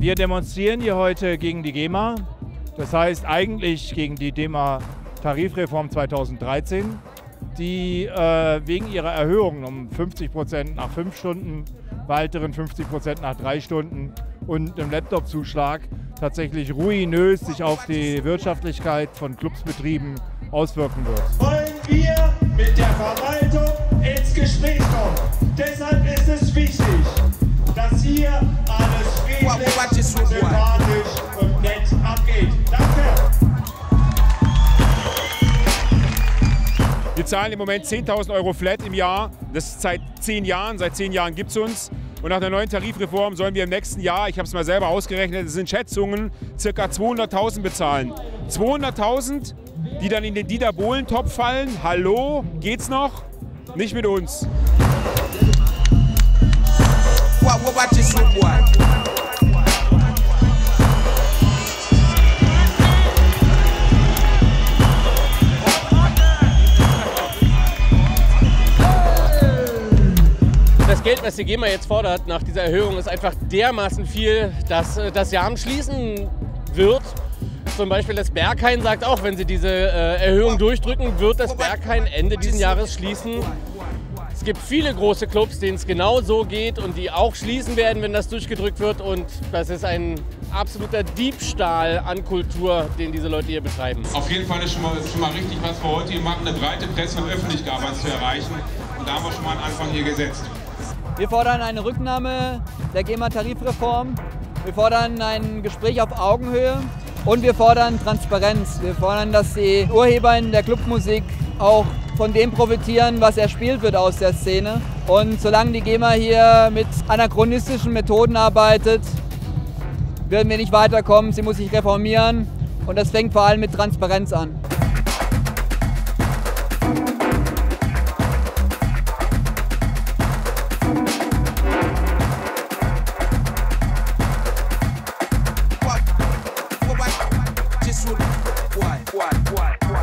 Wir demonstrieren hier heute gegen die GEMA, das heißt eigentlich gegen die GEMA-Tarifreform 2013, die äh, wegen ihrer Erhöhung um 50 Prozent nach fünf Stunden, weiteren 50 Prozent nach drei Stunden und einem Laptop-Zuschlag tatsächlich ruinös sich auf die Wirtschaftlichkeit von Clubsbetrieben auswirken wird. Wollen wir zahlen im Moment 10.000 Euro flat im Jahr. Das ist seit zehn Jahren. Seit zehn Jahren gibt es uns. Und nach der neuen Tarifreform sollen wir im nächsten Jahr, ich habe es mal selber ausgerechnet, das sind Schätzungen, ca. 200.000 bezahlen. 200.000, die dann in den Dieter Bohlen-Topf fallen. Hallo, geht's noch? Nicht mit uns. Das Geld, was die GEMA jetzt fordert nach dieser Erhöhung, ist einfach dermaßen viel, dass äh, das Jahr schließen wird. Zum Beispiel das Berghain sagt auch, wenn sie diese äh, Erhöhung durchdrücken, wird das Berghain Ende dieses Jahres schließen. Es gibt viele große Clubs, denen es genau so geht und die auch schließen werden, wenn das durchgedrückt wird. Und das ist ein absoluter Diebstahl an Kultur, den diese Leute hier betreiben. Auf jeden Fall ist schon mal, schon mal richtig, was wir heute hier machen, eine breite Presse- und Öffentlichkeit zu erreichen. Und da haben wir schon mal einen Anfang hier gesetzt. Wir fordern eine Rücknahme der GEMA-Tarifreform. Wir fordern ein Gespräch auf Augenhöhe und wir fordern Transparenz. Wir fordern, dass die Urheber in der Clubmusik auch von dem profitieren, was erspielt wird aus der Szene. Und solange die GEMA hier mit anachronistischen Methoden arbeitet, werden wir nicht weiterkommen. Sie muss sich reformieren und das fängt vor allem mit Transparenz an. what, what, what.